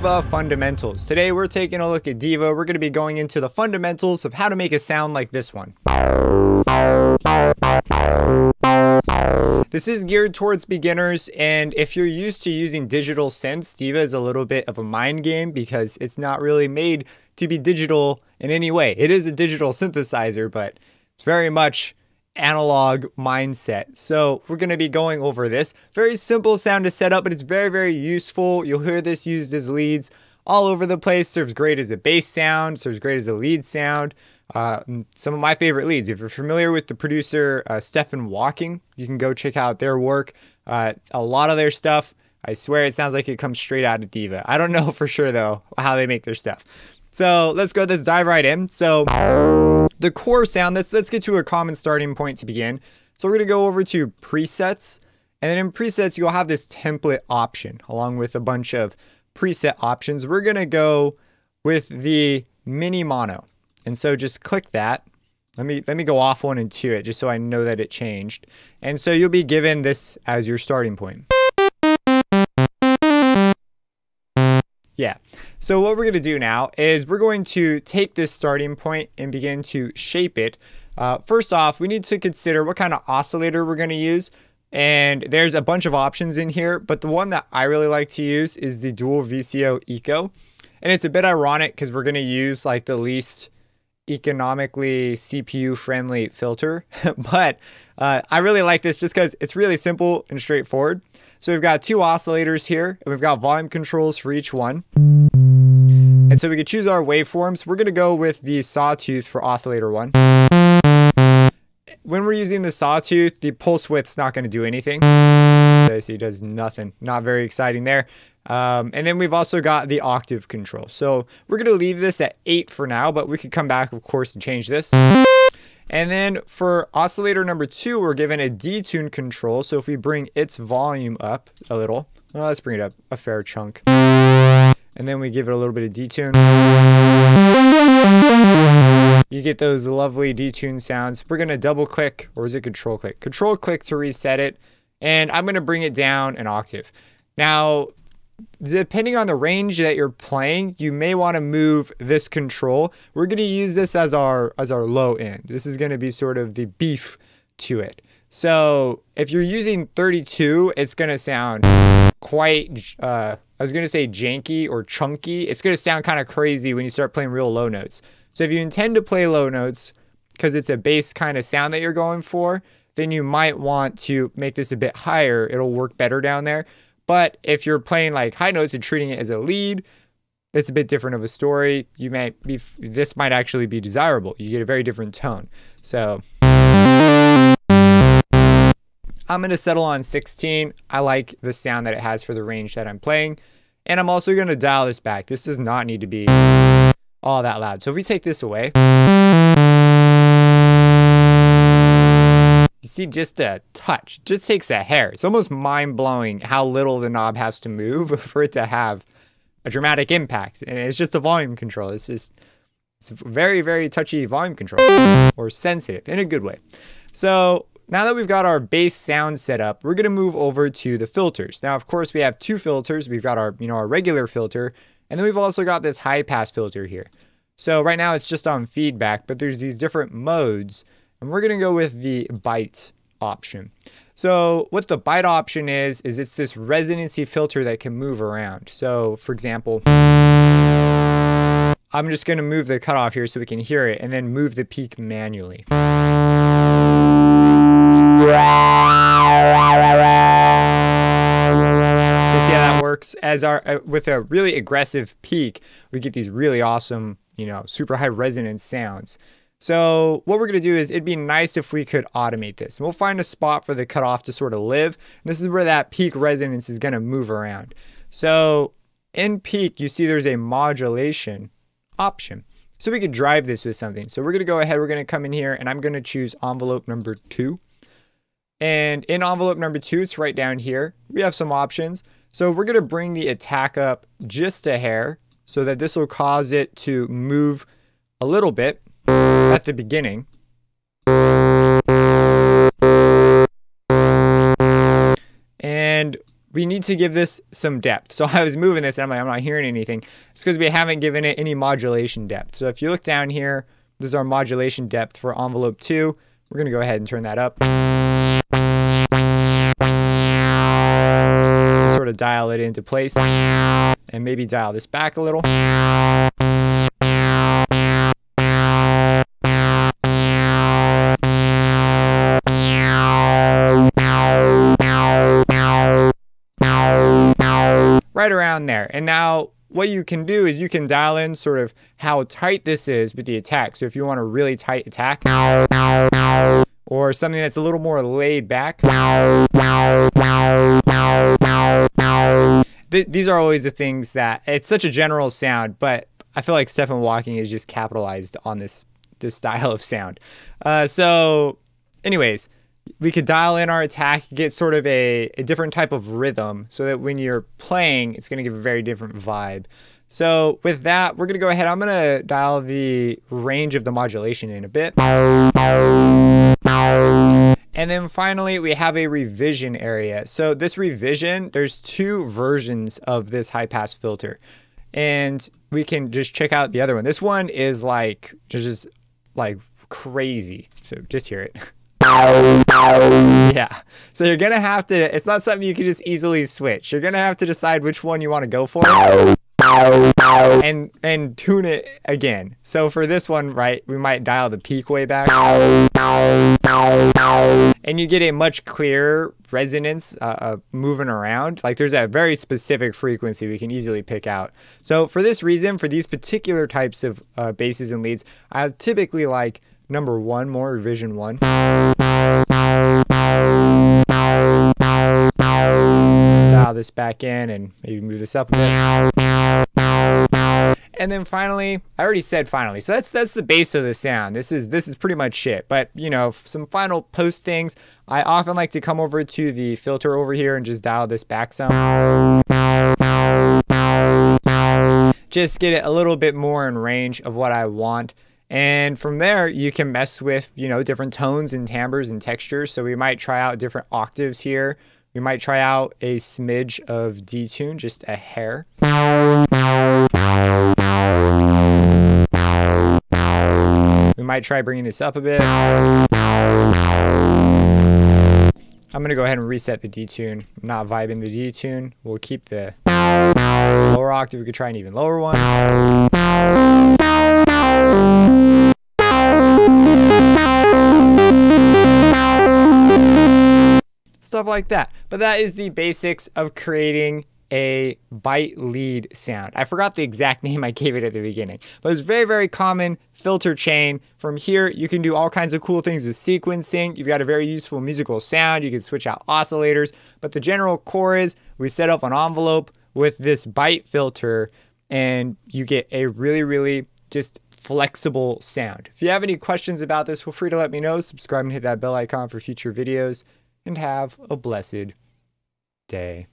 Diva Fundamentals. Today we're taking a look at Diva. We're going to be going into the fundamentals of how to make a sound like this one. This is geared towards beginners, and if you're used to using digital synths, Diva is a little bit of a mind game because it's not really made to be digital in any way. It is a digital synthesizer, but it's very much analog mindset. So we're going to be going over this. Very simple sound to set up, but it's very, very useful. You'll hear this used as leads all over the place. Serves great as a bass sound, serves great as a lead sound. Uh, some of my favorite leads. If you're familiar with the producer uh, Stephen Walking, you can go check out their work. Uh, a lot of their stuff, I swear it sounds like it comes straight out of Diva. I don't know for sure though how they make their stuff. So let's go, let's dive right in. So the core sound, let's, let's get to a common starting point to begin. So we're gonna go over to presets. And then in presets, you'll have this template option along with a bunch of preset options. We're gonna go with the mini mono. And so just click that. Let me let me go off one and two it just so I know that it changed. And so you'll be given this as your starting point. Yeah. So what we're going to do now is we're going to take this starting point and begin to shape it. Uh, first off, we need to consider what kind of oscillator we're going to use. And there's a bunch of options in here, but the one that I really like to use is the Dual VCO Eco. And it's a bit ironic because we're going to use like the least economically CPU friendly filter. but uh, I really like this just because it's really simple and straightforward. So we've got two oscillators here and we've got volume controls for each one. And so we can choose our waveforms. We're going to go with the sawtooth for oscillator one. When we're using the sawtooth, the pulse width's not going to do anything. So it does nothing. Not very exciting there. Um, and then we've also got the octave control. So we're going to leave this at 8 for now, but we could come back, of course, and change this. And then for oscillator number two, we're given a detune control. So if we bring its volume up a little, well, let's bring it up a fair chunk. And then we give it a little bit of detune. You get those lovely detune sounds. We're going to double click, or is it control click? Control click to reset it. And I'm going to bring it down an octave. Now, depending on the range that you're playing, you may want to move this control. We're going to use this as our as our low end. This is going to be sort of the beef to it. So if you're using 32, it's going to sound quite, uh, I was going to say janky or chunky. It's going to sound kind of crazy when you start playing real low notes. So if you intend to play low notes because it's a bass kind of sound that you're going for, then you might want to make this a bit higher. It'll work better down there. But if you're playing like high notes and treating it as a lead, it's a bit different of a story. You may be, this might actually be desirable. You get a very different tone. So I'm going to settle on 16. I like the sound that it has for the range that I'm playing. And I'm also going to dial this back. This does not need to be all that loud. So if we take this away, see just a touch, just takes a hair. It's almost mind blowing how little the knob has to move for it to have a dramatic impact. And it's just a volume control. It's just it's very, very touchy volume control or sensitive in a good way. So now that we've got our bass sound set up, we're gonna move over to the filters. Now, of course, we have two filters. We've got our, you know, our regular filter, and then we've also got this high pass filter here. So right now it's just on feedback, but there's these different modes and we're going to go with the Bite option. So what the Bite option is, is it's this resonancy filter that can move around. So for example, I'm just going to move the cutoff here so we can hear it and then move the peak manually. So see how that works? As our uh, with a really aggressive peak, we get these really awesome, you know, super high resonance sounds. So what we're going to do is it'd be nice if we could automate this. And we'll find a spot for the cutoff to sort of live. And this is where that peak resonance is going to move around. So in peak, you see there's a modulation option. So we could drive this with something. So we're going to go ahead, we're going to come in here and I'm going to choose envelope number two. And in envelope number two, it's right down here. We have some options. So we're going to bring the attack up just a hair so that this will cause it to move a little bit at the beginning. And we need to give this some depth. So I was moving this and I'm like, I'm not hearing anything. It's because we haven't given it any modulation depth. So if you look down here, this is our modulation depth for envelope two. We're gonna go ahead and turn that up. Sort of dial it into place and maybe dial this back a little. Right around there. And now what you can do is you can dial in sort of how tight this is with the attack. So if you want a really tight attack or something that's a little more laid back. Th- these are always the things that it's such a general sound, but I feel like Stephen Walking is just capitalized on this this style of sound. Uh, so, anyways, we could dial in our attack, get sort of a, a different type of rhythm so that when you're playing, it's going to give a very different vibe. So with that, we're going to go ahead. I'm going to dial the range of the modulation in a bit. And then finally, we have a revision area. So this revision, there's two versions of this high pass filter. And we can just check out the other one. This one is like just like crazy. So just hear it. Yeah. So you're going to have to, it's not something you can just easily switch. You're going to have to decide which one you want to go for and and tune it again. So for this one, right, we might dial the peak way back. And you get a much clearer resonance uh, uh, moving around. Like there's a very specific frequency we can easily pick out. So for this reason, for these particular types of uh, basses and leads, I typically like number one more, revision one. Dial this back in and maybe move this up a bit. And then finally, I already said finally. So that's that's the base of the sound. This is this is pretty much it. But you know, some final post things. I often like to come over to the filter over here and just dial this back some. Just get it a little bit more in range of what I want. And from there, you can mess with, you know, different tones and timbres and textures. So we might try out different octaves here. We might try out a smidge of detune, just a hair. We might try bringing this up a bit. I'm to go ahead and reset the detune. I'm not vibing the detune. We'll keep the lower octave. We could try an even lower one. Stuff like that. But that is the basics of creating a Bite lead sound. I forgot the exact name I gave it at the beginning, but it's very, very common filter chain. From here, you can do all kinds of cool things with sequencing. You've got a very useful musical sound. You can switch out oscillators, but the general core is we set up an envelope with this Bite filter and you get a really, really just flexible sound. If you have any questions about this, feel free to let me know. Subscribe and hit that bell icon for future videos and have a blessed day.